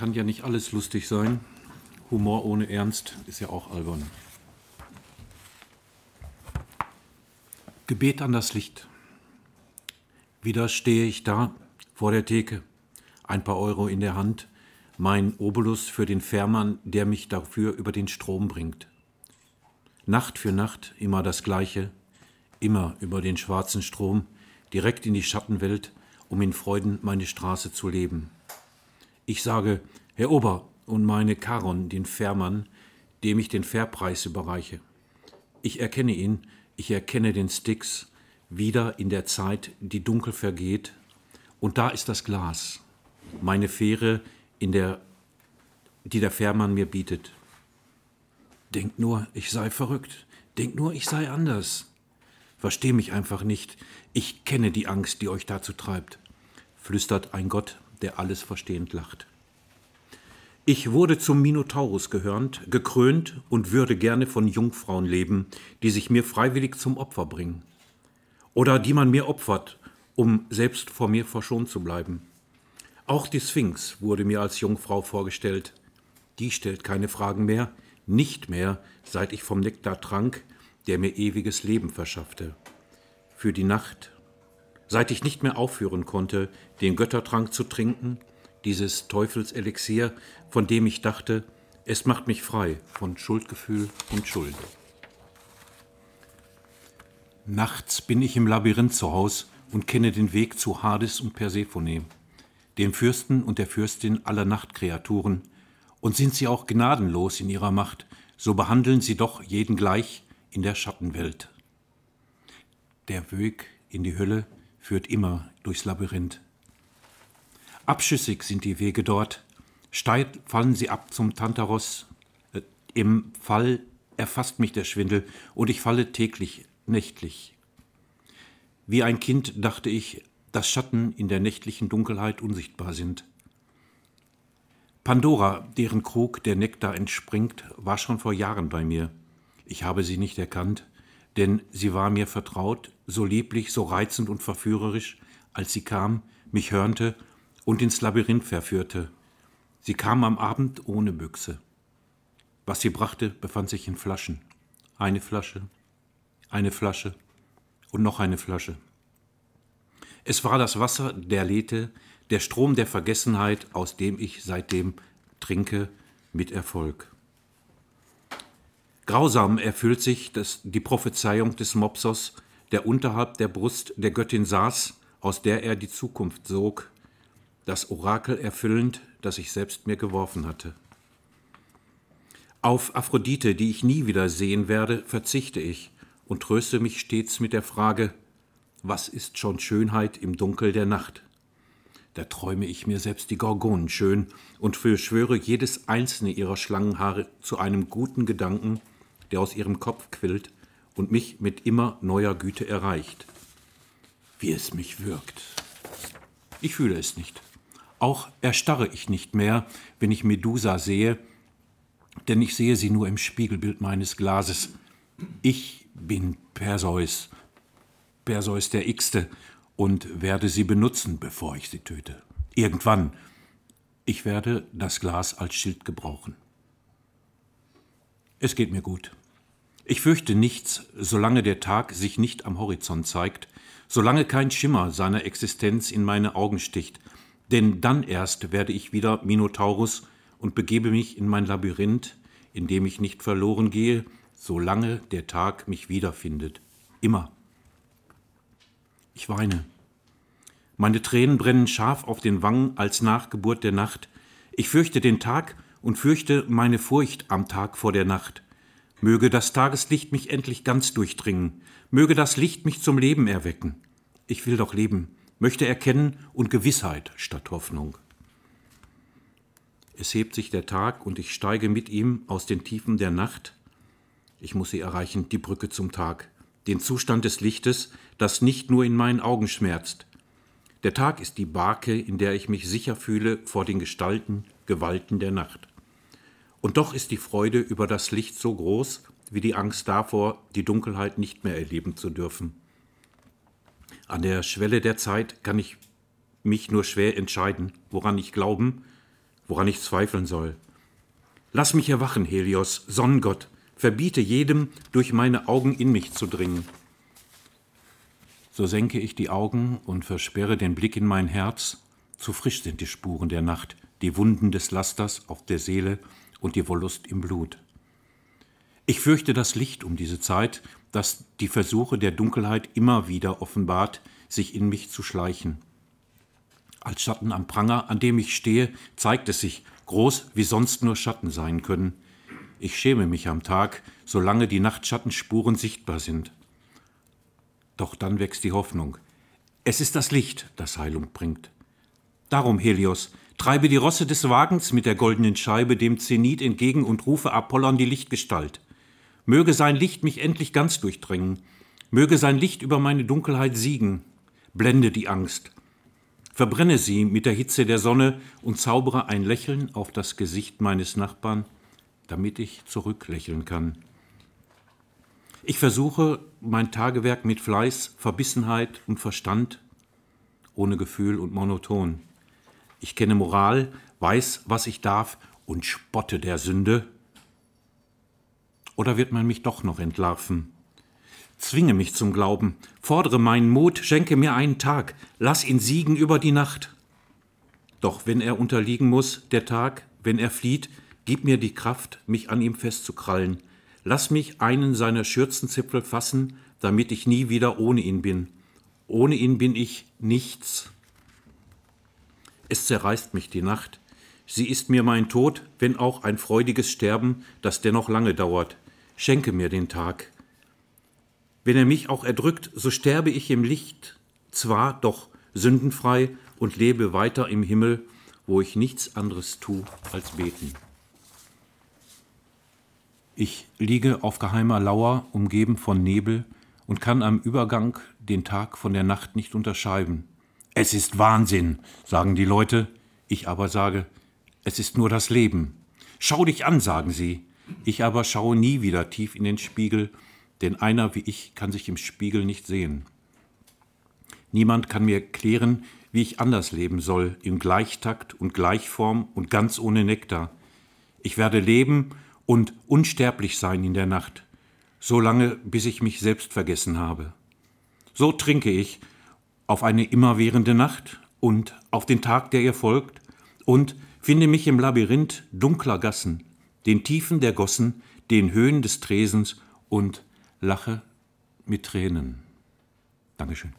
kann ja nicht alles lustig sein. Humor ohne Ernst ist ja auch albern. Gebet an das Licht. Wieder stehe ich da vor der Theke, ein paar Euro in der Hand, mein Obolus für den Fährmann, der mich dafür über den Strom bringt. Nacht für Nacht immer das Gleiche, immer über den schwarzen Strom, direkt in die Schattenwelt, um in Freuden meine Straße zu leben. Ich sage, Herr Ober und meine Charon, den Fährmann, dem ich den Fährpreis überreiche. Ich erkenne ihn, ich erkenne den Styx, wieder in der Zeit, die dunkel vergeht, und da ist das Glas, meine Fähre, in der, die der Fährmann mir bietet. Denk nur, ich sei verrückt. Denk nur, ich sei anders. Versteh mich einfach nicht. Ich kenne die Angst, die euch dazu treibt, flüstert ein Gott, der alles verstehend lacht. Ich wurde zum Minotaurus gehörend, gekrönt und würde gerne von Jungfrauen leben, die sich mir freiwillig zum Opfer bringen. Oder die man mir opfert, um selbst vor mir verschont zu bleiben. Auch die Sphinx wurde mir als Jungfrau vorgestellt. Die stellt keine Fragen mehr, nicht mehr, seit ich vom Nektar trank, der mir ewiges Leben verschaffte. Für die Nacht, seit ich nicht mehr aufhören konnte, den Göttertrank zu trinken, dieses Teufelselixier, von dem ich dachte, es macht mich frei von Schuldgefühl und Schuld. Nachts bin ich im Labyrinth zu Haus und kenne den Weg zu Hades und Persephone, dem Fürsten und der Fürstin aller Nachtkreaturen, und sind sie auch gnadenlos in ihrer Macht, so behandeln sie doch jeden gleich in der Schattenwelt. Der Weg in die Hölle führt immer durchs Labyrinth. Abschüssig sind die Wege dort, steil fallen sie ab zum Tantaros. Äh, Im Fall erfasst mich der Schwindel und ich falle täglich, nächtlich. Wie ein Kind dachte ich, dass Schatten in der nächtlichen Dunkelheit unsichtbar sind. Pandora, deren Krug der Nektar entspringt, war schon vor Jahren bei mir. Ich habe sie nicht erkannt, denn sie war mir vertraut, so lieblich, so reizend und verführerisch, als sie kam, mich hörnte und ins Labyrinth verführte. Sie kam am Abend ohne Büchse. Was sie brachte, befand sich in Flaschen. Eine Flasche, eine Flasche und noch eine Flasche. Es war das Wasser der Lethe, der Strom der Vergessenheit, aus dem ich seitdem trinke mit Erfolg. Grausam erfüllt sich das, die Prophezeiung des Mopsos, der unterhalb der Brust der Göttin saß, aus der er die Zukunft sog, das Orakel erfüllend, das ich selbst mir geworfen hatte. Auf Aphrodite, die ich nie wieder sehen werde, verzichte ich und tröste mich stets mit der Frage, was ist schon Schönheit im Dunkel der Nacht? Da träume ich mir selbst die Gorgonen schön und verschwöre jedes einzelne ihrer Schlangenhaare zu einem guten Gedanken, der aus ihrem Kopf quillt und mich mit immer neuer Güte erreicht. Wie es mich wirkt. Ich fühle es nicht. Auch erstarre ich nicht mehr, wenn ich Medusa sehe, denn ich sehe sie nur im Spiegelbild meines Glases. Ich bin Perseus, Perseus der Xte, und werde sie benutzen, bevor ich sie töte. Irgendwann. Ich werde das Glas als Schild gebrauchen. Es geht mir gut. Ich fürchte nichts, solange der Tag sich nicht am Horizont zeigt, solange kein Schimmer seiner Existenz in meine Augen sticht, denn dann erst werde ich wieder Minotaurus und begebe mich in mein Labyrinth, in dem ich nicht verloren gehe, solange der Tag mich wiederfindet. Immer. Ich weine. Meine Tränen brennen scharf auf den Wangen als Nachgeburt der Nacht. Ich fürchte den Tag und fürchte meine Furcht am Tag vor der Nacht. Möge das Tageslicht mich endlich ganz durchdringen, möge das Licht mich zum Leben erwecken. Ich will doch leben, möchte erkennen und Gewissheit statt Hoffnung. Es hebt sich der Tag und ich steige mit ihm aus den Tiefen der Nacht. Ich muss sie erreichen, die Brücke zum Tag, den Zustand des Lichtes, das nicht nur in meinen Augen schmerzt. Der Tag ist die Barke, in der ich mich sicher fühle vor den Gestalten, Gewalten der Nacht. Und doch ist die Freude über das Licht so groß wie die Angst davor, die Dunkelheit nicht mehr erleben zu dürfen. An der Schwelle der Zeit kann ich mich nur schwer entscheiden, woran ich glauben, woran ich zweifeln soll. Lass mich erwachen, Helios, Sonnengott, verbiete jedem, durch meine Augen in mich zu dringen. So senke ich die Augen und versperre den Blick in mein Herz, zu frisch sind die Spuren der Nacht, die Wunden des Lasters auf der Seele und die Wollust im Blut. Ich fürchte das Licht um diese Zeit, das die Versuche der Dunkelheit immer wieder offenbart, sich in mich zu schleichen. Als Schatten am Pranger, an dem ich stehe, zeigt es sich, groß wie sonst nur Schatten sein können. Ich schäme mich am Tag, solange die Nachtschattenspuren sichtbar sind. Doch dann wächst die Hoffnung. Es ist das Licht, das Heilung bringt. Darum, Helios, treibe die Rosse des Wagens mit der goldenen Scheibe dem Zenit entgegen und rufe Apollon die Lichtgestalt. Möge sein Licht mich endlich ganz durchdringen, möge sein Licht über meine Dunkelheit siegen, blende die Angst, verbrenne sie mit der Hitze der Sonne und zaubere ein Lächeln auf das Gesicht meines Nachbarn, damit ich zurücklächeln kann. Ich versuche mein Tagewerk mit Fleiß, Verbissenheit und Verstand, ohne Gefühl und monoton. Ich kenne Moral, weiß, was ich darf und spotte der Sünde. Oder wird man mich doch noch entlarven? Zwinge mich zum Glauben, fordere meinen Mut, schenke mir einen Tag, lass ihn siegen über die Nacht. Doch wenn er unterliegen muss, der Tag, wenn er flieht, gib mir die Kraft, mich an ihm festzukrallen. Lass mich einen seiner Schürzenzipfel fassen, damit ich nie wieder ohne ihn bin. Ohne ihn bin ich nichts. Es zerreißt mich die Nacht. Sie ist mir mein Tod, wenn auch ein freudiges Sterben, das dennoch lange dauert. Schenke mir den Tag, wenn er mich auch erdrückt, so sterbe ich im Licht, zwar doch sündenfrei und lebe weiter im Himmel, wo ich nichts anderes tue als beten. Ich liege auf geheimer Lauer, umgeben von Nebel, und kann am Übergang den Tag von der Nacht nicht unterscheiden. Es ist Wahnsinn, sagen die Leute, ich aber sage, es ist nur das Leben. Schau dich an, sagen sie, ich aber schaue nie wieder tief in den Spiegel, denn einer wie ich kann sich im Spiegel nicht sehen. Niemand kann mir klären, wie ich anders leben soll, im Gleichtakt und Gleichform und ganz ohne Nektar. Ich werde leben und unsterblich sein in der Nacht, so lange, bis ich mich selbst vergessen habe. So trinke ich auf eine immerwährende Nacht und auf den Tag, der ihr folgt, und finde mich im Labyrinth dunkler Gassen, den Tiefen der Gossen, den Höhen des Tresens und lache mit Tränen. Dankeschön.